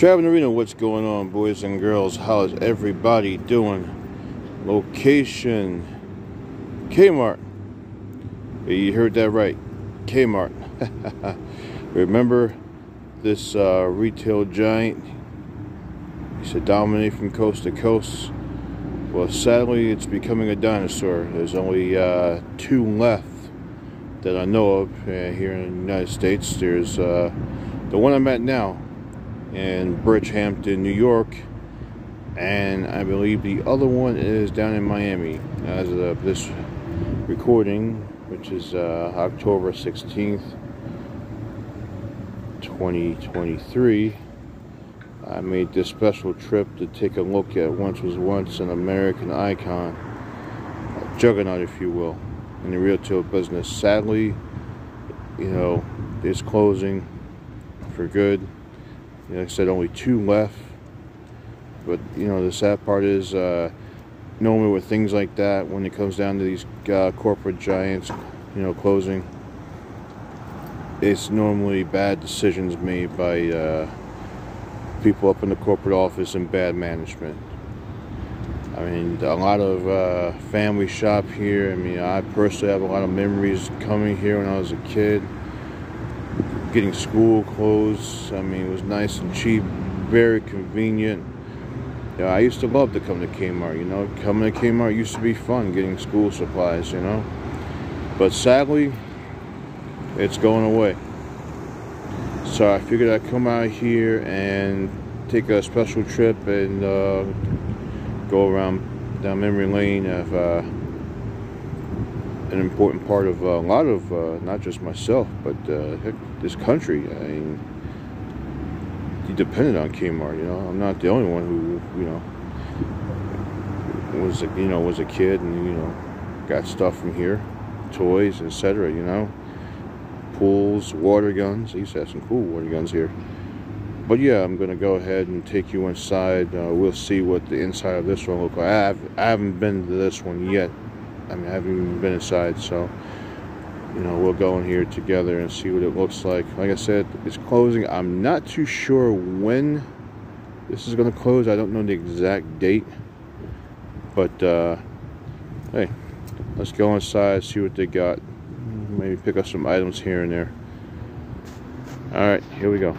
Traveling Arena, what's going on, boys and girls? How is everybody doing? Location Kmart. You heard that right. Kmart. Remember this uh, retail giant? He said dominate from coast to coast. Well, sadly, it's becoming a dinosaur. There's only uh, two left that I know of uh, here in the United States. There's uh, the one I'm at now in Bridgehampton, New York, and I believe the other one is down in Miami as of this recording, which is uh, October 16th, 2023. I made this special trip to take a look at once was once an American icon, a juggernaut, if you will, in the retail business. Sadly, you know, it's closing for good. Like I said, only two left. But you know, the sad part is, uh, normally with things like that, when it comes down to these uh, corporate giants, you know, closing, it's normally bad decisions made by uh, people up in the corporate office and bad management. I mean, a lot of uh, family shop here. I mean, I personally have a lot of memories coming here when I was a kid getting school clothes. I mean, it was nice and cheap, very convenient. I used to love to come to Kmart, you know. Coming to Kmart used to be fun, getting school supplies, you know. But sadly, it's going away. So I figured I'd come out here and take a special trip and uh, go around down memory lane of uh, an important part of uh, a lot of uh, not just myself, but uh, this country. I mean, you depended on Kmart. You know, I'm not the only one who you know was a, you know was a kid and you know got stuff from here, toys, etc. You know, pools, water guns. I used to have some cool water guns here. But yeah, I'm gonna go ahead and take you inside. Uh, we'll see what the inside of this one looks like. I, have, I haven't been to this one yet. I mean, I haven't even been inside, so you know, we'll go in here together and see what it looks like. Like I said, it's closing. I'm not too sure when this is going to close. I don't know the exact date, but uh, hey, let's go inside, see what they got. Maybe pick up some items here and there. All right, here we go.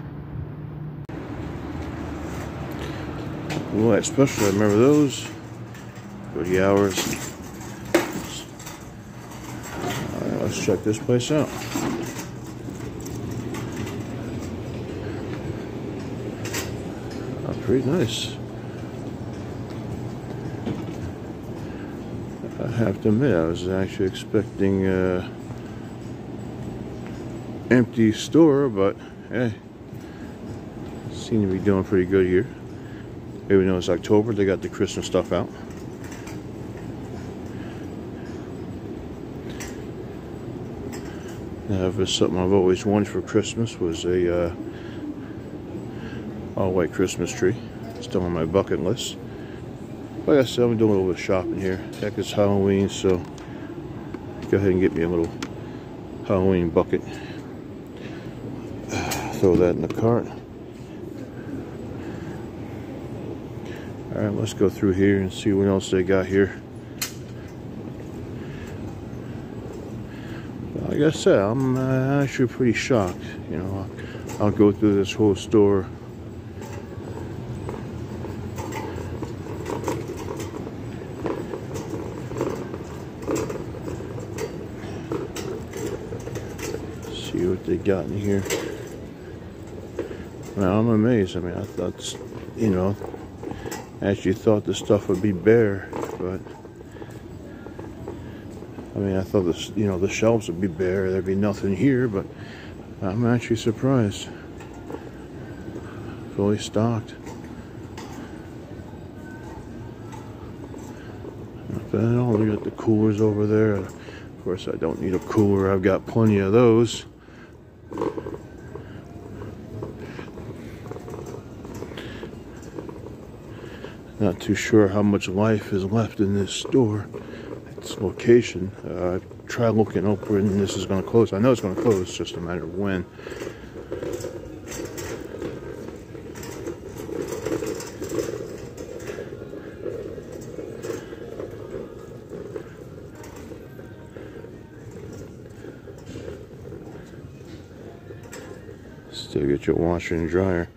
Well, especially I remember those. Go the hours. Let's check this place out. Oh, pretty nice. I have to admit, I was actually expecting a empty store, but hey, seem to be doing pretty good here. Even though it's October, they got the Christmas stuff out. Uh, if it's something I've always wanted for Christmas was a uh, all white Christmas tree. Still on my bucket list. Like I said, I'm doing a little bit of shopping here. Heck, it's Halloween, so go ahead and get me a little Halloween bucket. Throw that in the cart. Alright, let's go through here and see what else they got here. Like I said, I'm uh, actually pretty shocked. You know, I'll, I'll go through this whole store. See what they got in here. Now I'm amazed. I mean, I thought, you know, I actually thought the stuff would be bare, but. I mean, I thought this, you know, the shelves would be bare. There'd be nothing here, but I'm actually surprised. Fully stocked. Not bad at all. We got the coolers over there. Of course, I don't need a cooler. I've got plenty of those. Not too sure how much life is left in this store its location. Uh, try looking up when this is going to close. I know it's going to close, it's just a matter of when. Still get your washer and dryer.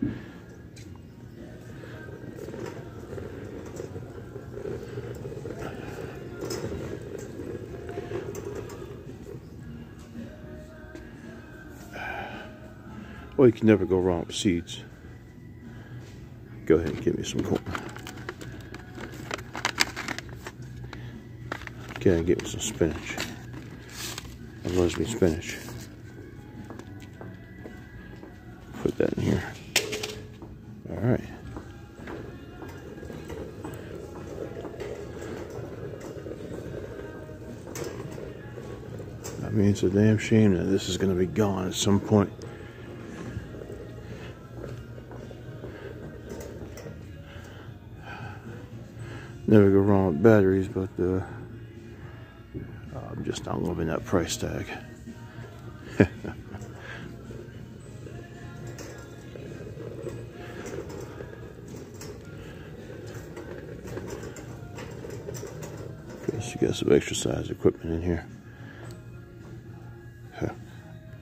Well, you can never go wrong with seeds. Go ahead and give me some corn. Okay, get me some spinach. I loves me spinach. Put that in here. All right. I mean, it's a damn shame that this is going to be gone at some point. Never go wrong with batteries, but uh, I'm just not loving that price tag. Guess you got some exercise equipment in here.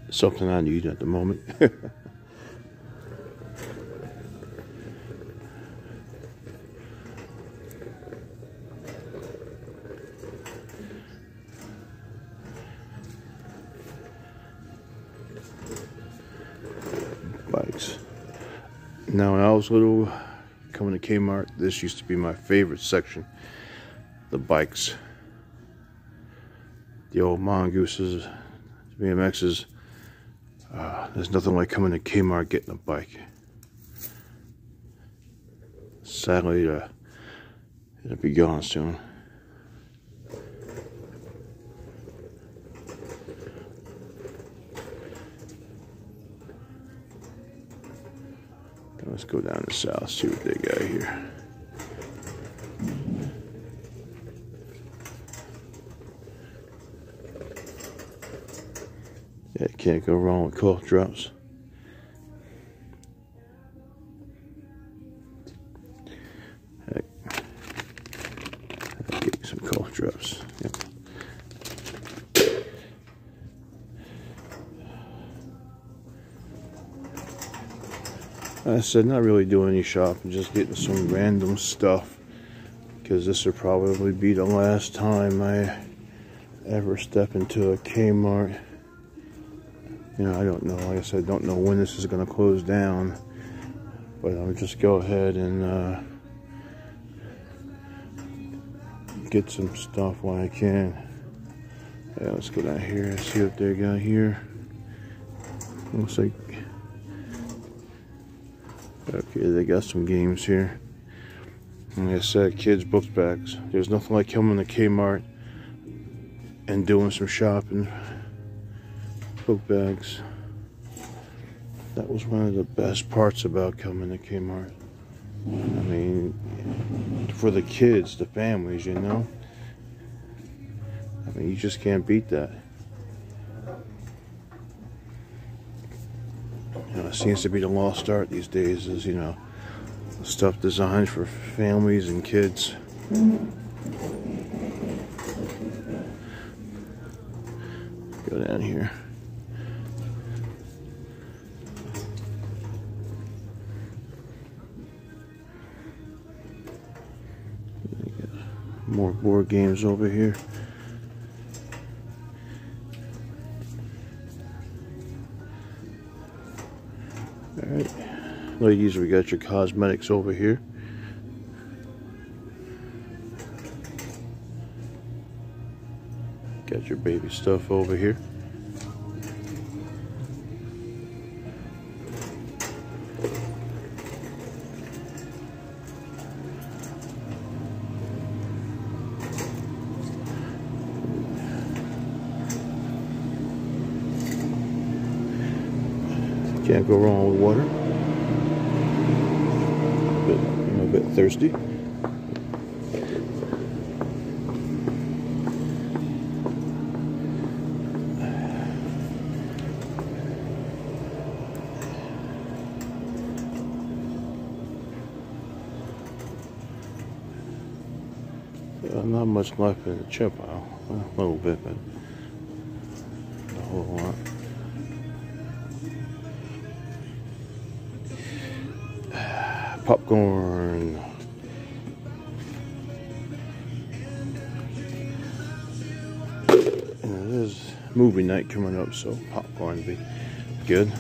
Something I need at the moment. Now, when I was little, coming to Kmart, this used to be my favorite section. The bikes. The old mongooses, BMXs. Uh, there's nothing like coming to Kmart getting a bike. Sadly, uh, it'll be gone soon. Let's go down the south, see what they got here. Yeah, can't go wrong with cough drops. Heck. Get some cough drops. Yep. I said, not really doing any shopping, just getting some random stuff. Because this will probably be the last time I ever step into a Kmart. You know, I don't know. Like I said, I don't know when this is going to close down. But I'll just go ahead and uh, get some stuff while I can. Yeah, let's go down here and see what they got here. Looks like Okay, they got some games here. Like I said, kids' book bags. There's nothing like coming to Kmart and doing some shopping. Book bags. That was one of the best parts about coming to Kmart. I mean, for the kids, the families, you know? I mean, you just can't beat that. You know, it seems to be the lost art these days is, you know, stuff designed for families and kids. Go down here. More board games over here. Alright. Ladies, we got your cosmetics over here. Got your baby stuff over here. Go wrong with water. Bit, I'm a bit thirsty. Not much left in the chip pile. A little bit, but a whole lot. Popcorn. And it is movie night coming up, so popcorn would be good.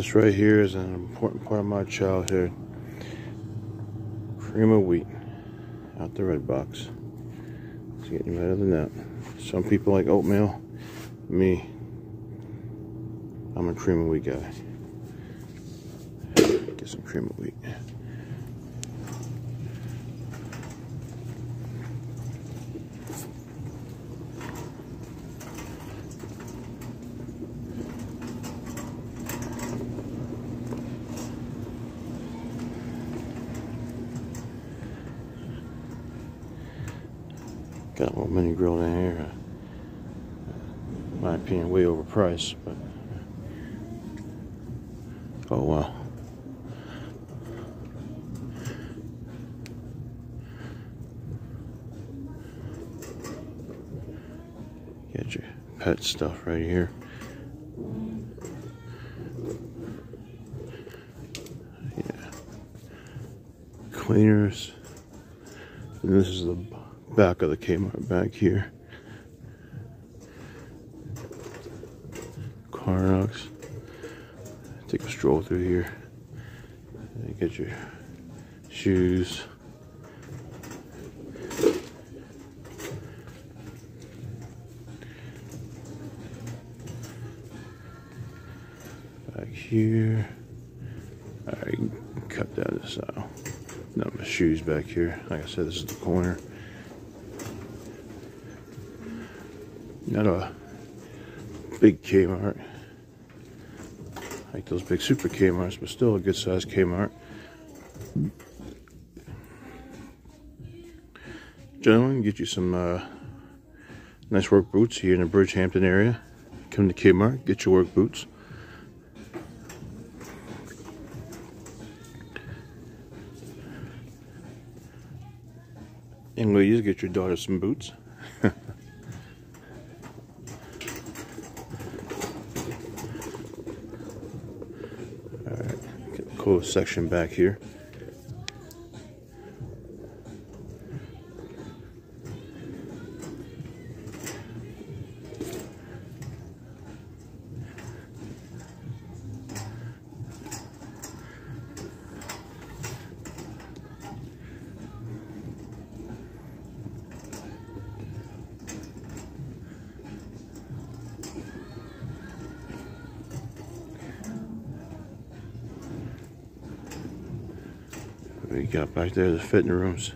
This right here is an important part of my childhood. Cream of wheat out the red box. It's getting better than that. Some people like oatmeal. Me, I'm a cream of wheat guy. Get some cream of wheat. Got a little mini grill down here. Uh, my opinion, way overpriced, but oh well. Get your pet stuff right here. Yeah. Cleaners. And this is the back of the Kmart back here. Carnox. Take a stroll through here. Get your shoes. Back here. Alright, cut that aside. No, my shoes back here. Like I said, this is the corner. Not a big Kmart. Like those big super Kmarts, but still a good sized Kmart. Gentlemen, get you some uh, nice work boots here in the Bridgehampton area. Come to Kmart, get your work boots. And ladies, get your daughter some boots. Cool section back here. Back there the fitting rooms.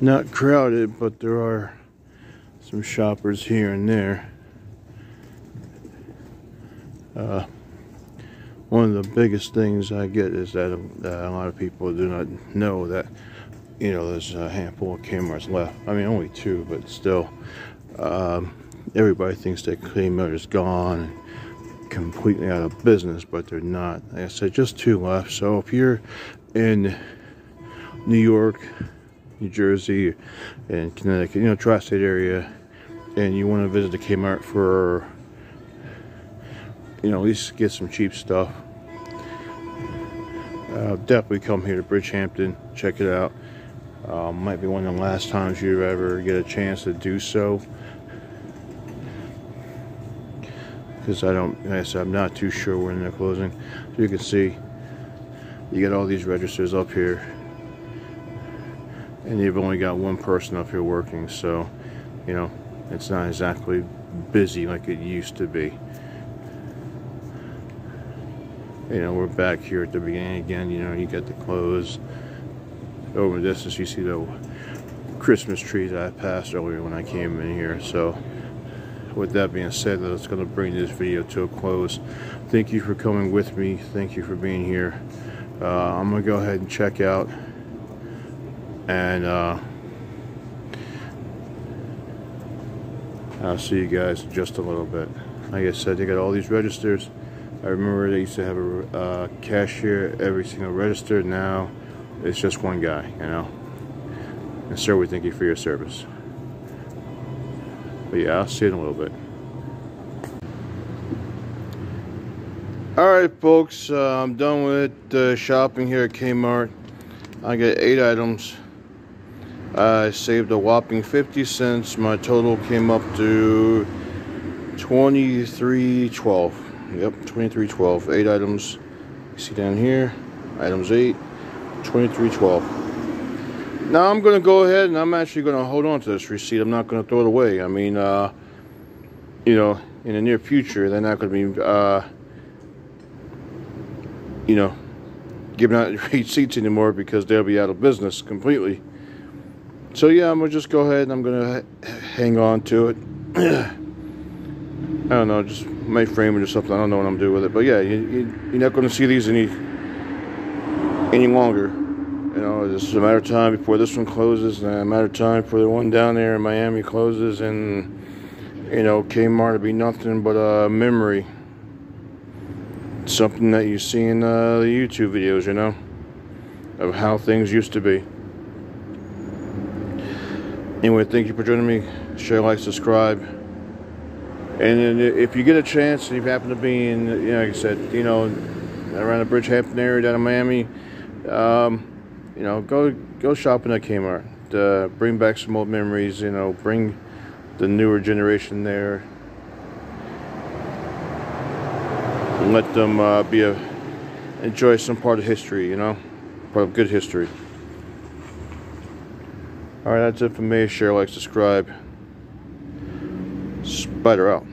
Not crowded, but there are some shoppers here and there. Uh, one of the biggest things I get is that a lot of people do not know that you know, there's a handful of Kmarts left. I mean, only two, but still. Um, everybody thinks that Kmart is gone and completely out of business, but they're not. Like I said, just two left. So if you're in New York, New Jersey, and Connecticut, you know, tri-state area, and you want to visit the Kmart for, you know, at least get some cheap stuff, uh, definitely come here to Bridgehampton, check it out. Um, might be one of the last times you ever get a chance to do so. Because I don't, like I said, I'm not too sure when they're closing. So you can see, you get all these registers up here. And you've only got one person up here working. So, you know, it's not exactly busy like it used to be. You know, we're back here at the beginning again. You know, you get the clothes over the distance you see the Christmas trees I passed earlier when I came in here so with that being said that's going to bring this video to a close thank you for coming with me thank you for being here uh, I'm gonna go ahead and check out And uh, I'll see you guys in just a little bit. Like I said, they got all these registers. I remember they used to have a uh, cashier every single register. Now it's just one guy, you know. And sir, we thank you for your service. But yeah, I'll see you in a little bit. Alright folks, uh, I'm done with uh, shopping here at Kmart. I got eight items. I saved a whopping 50 cents. My total came up to 23.12. Yep, 23.12. Eight items. You see down here, items eight, 23.12. Now I'm going to go ahead and I'm actually going to hold on to this receipt. I'm not going to throw it away. I mean, uh, you know, in the near future, they're not going to be, uh, you know, giving out receipts anymore because they'll be out of business completely. So yeah, I'm gonna just go ahead and I'm gonna hang on to it. I don't know, just may frame it or something. I don't know what I'm doing with it, but yeah, you, you, you're not gonna see these any any longer. You know, it's a matter of time before this one closes, and a matter of time before the one down there in Miami closes, and you know, Kmart will be nothing but a memory. Something that you see in uh, the YouTube videos, you know, of how things used to be. Anyway, thank you for joining me. Share, like, subscribe. And if you get a chance, and you happen to be in, you know, like I said, you know, around the Bridgehampton area down in Miami, um, you know, go go shopping at Kmart. Uh, bring back some old memories. You know, bring the newer generation there. Let them uh, be a enjoy some part of history. You know, part of good history. Alright, that's it for me. Share, like, subscribe. Spider out.